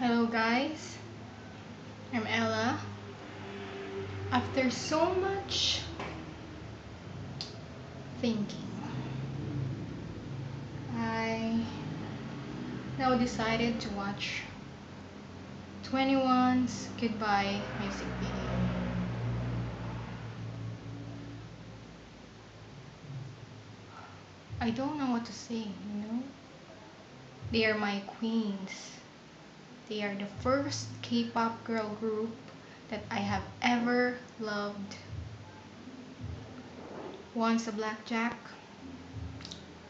Hello guys, I'm Ella. After so much thinking, I now decided to watch 2NE1's Goodbye music video. I don't know what to say, you know? They are my queens. They are the first K-pop girl group that I have ever loved. Once a blackjack,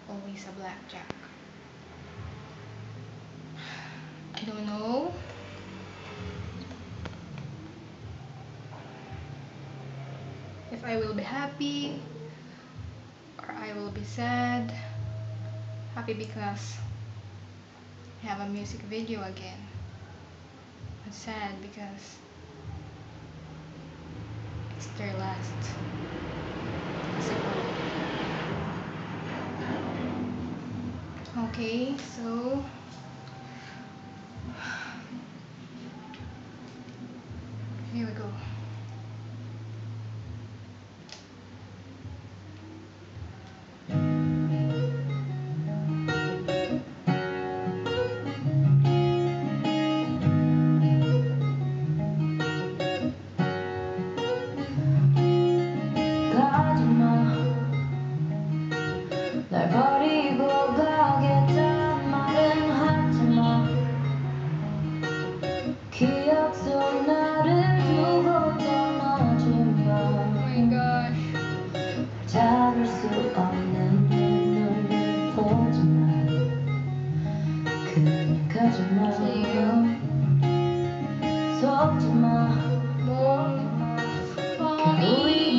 always a blackjack. I don't know. If I will be happy or I will be sad. Happy because I have a music video again and sad because it's their last. Okay, so 기억 속 나를 두고 떠나주면 oh 잡을 수 없는 내 눈을 보지마 그냥 가지마 속지마. 그 우리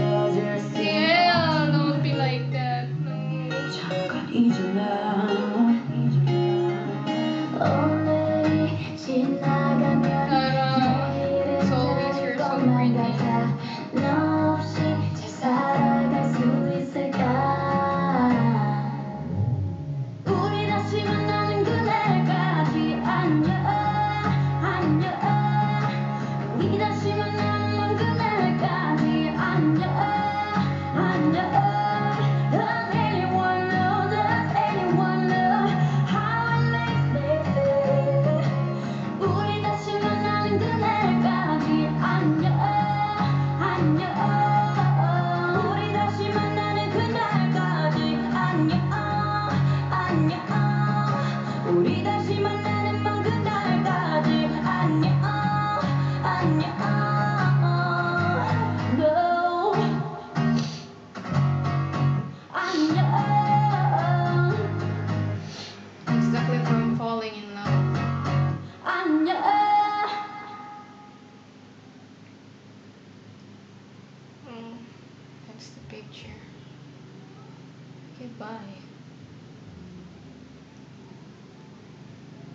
Goodbye.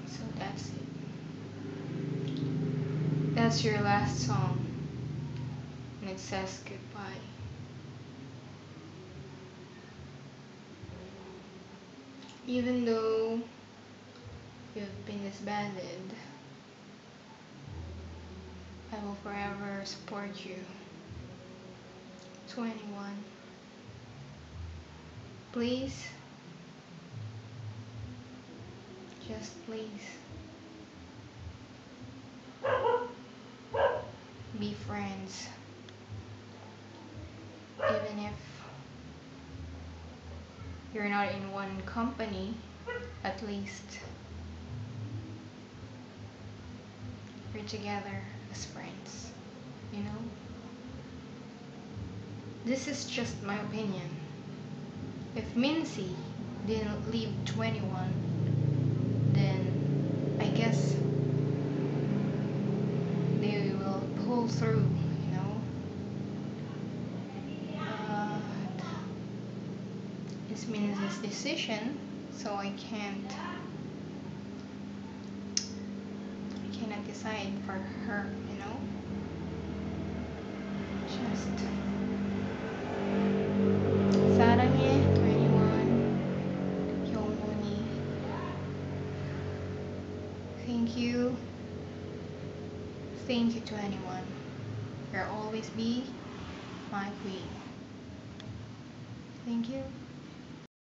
So that's it. That's your last song. And it says goodbye. Even though you've been disbanded, I will forever support you. 2NE1. Please, just please be friends. Even if you're not in one company, at least you're together as friends, you know? This is just my opinion. If Minzy didn't leave 2NE1, then I guess they will pull through, you know? Uh, but it's Minzy's decision, so I can't I cannot decide for her, you know? Just Thank you. Thank you 2NE1 You'll always be my queen. Thank you